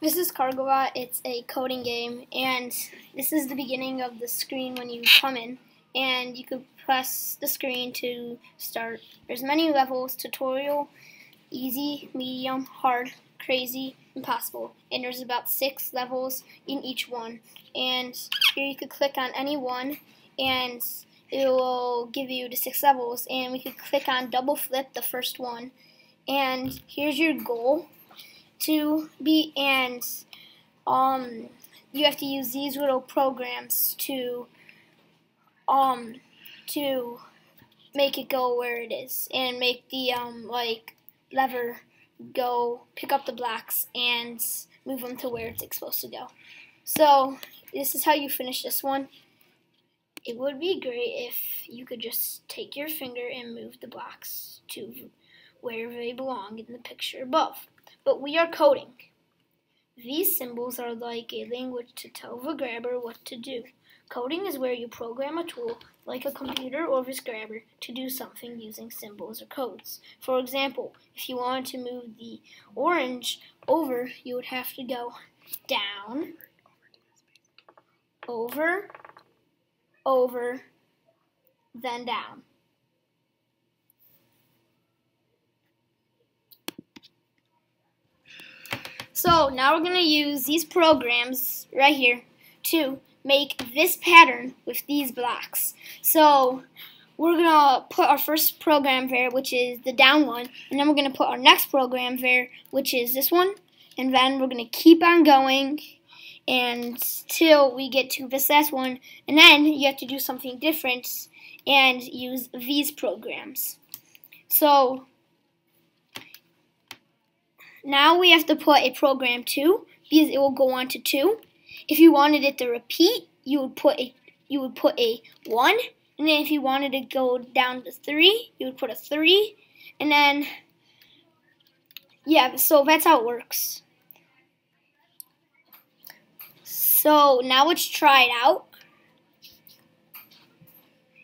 This is Cargobot. It's a coding game, and this is the beginning of the screen when you come in. And you could press the screen to start. There's many levels: tutorial, easy, medium, hard, crazy, impossible. And there's about six levels in each one. And here you could click on any one, and it will give you the six levels. And we could click on double flip the first one. And here's your goal to be and um you have to use these little programs to um to make it go where it is and make the um like lever go pick up the blocks and move them to where it's supposed to go. So this is how you finish this one. It would be great if you could just take your finger and move the blocks to where they belong in the picture above but we are coding. These symbols are like a language to tell the grabber what to do. Coding is where you program a tool, like a computer or this grabber, to do something using symbols or codes. For example, if you wanted to move the orange over, you would have to go down, over, over, then down. So now we're going to use these programs right here to make this pattern with these blocks. So we're going to put our first program there, which is the down one, and then we're going to put our next program there, which is this one, and then we're going to keep on going until we get to this last one, and then you have to do something different and use these programs. So now we have to put a program 2 because it will go on to 2. If you wanted it to repeat, you would put a you would put a 1. And then if you wanted to go down to 3, you would put a 3. And then yeah, so that's how it works. So now let's try it out.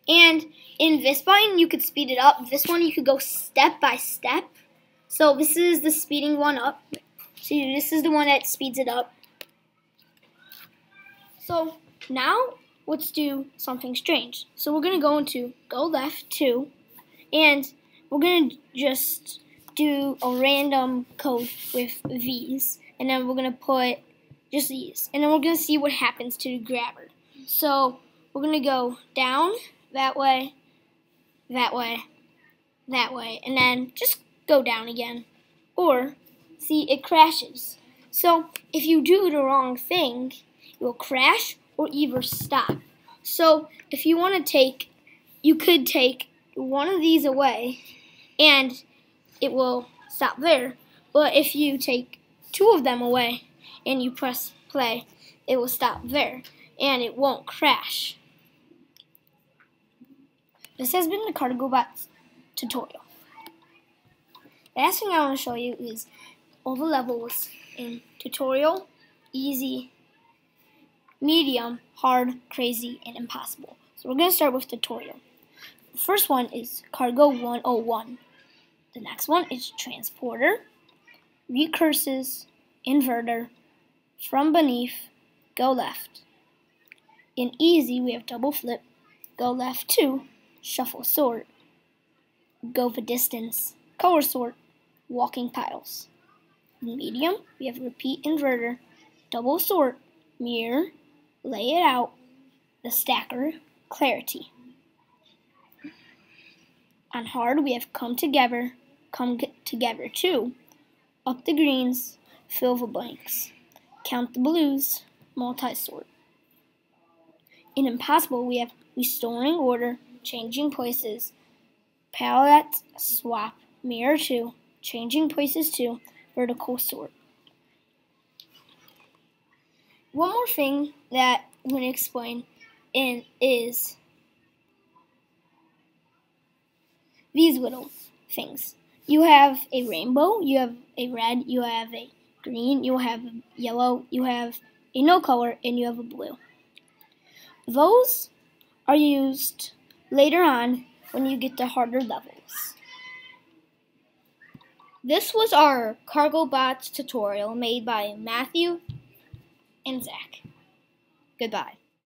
And in this button, you could speed it up. This one, you could go step by step. So this is the speeding one up. See, this is the one that speeds it up. So now let's do something strange. So we're going to go into go left 2 and we're going to just do a random code with these and then we're going to put just these and then we're going to see what happens to the grabber. So we're going to go down that way, that way, that way, and then just go down again. Or, see, it crashes. So, if you do the wrong thing, it will crash or either stop. So, if you want to take, you could take one of these away and it will stop there. But if you take two of them away and you press play, it will stop there and it won't crash. This has been the Cargobot tutorial. The last thing I want to show you is all the levels in tutorial, easy, medium, hard, crazy, and impossible. So we're going to start with tutorial. The first one is Cargo 101. The next one is Transporter, Recurses, Inverter, From Beneath, Go Left. In easy, we have double flip, go left 2, shuffle sort, go the distance, color sort, walking piles. In medium, we have repeat inverter, double sort, mirror, lay it out, the stacker, clarity. On hard, we have come together, come together 2, up the greens, fill the blanks, count the blues, multi-sort. In impossible, we have restoring order, changing places, palette, swap, mirror 2, changing places 2 vertical sort. One more thing that I'm going to explain in is these little things. You have a rainbow, you have a red, you have a green, you have a yellow, you have a no color, and you have a blue. Those are used later on when you get to harder levels. This was our Cargo Bots tutorial made by Matthew and Zach. Goodbye.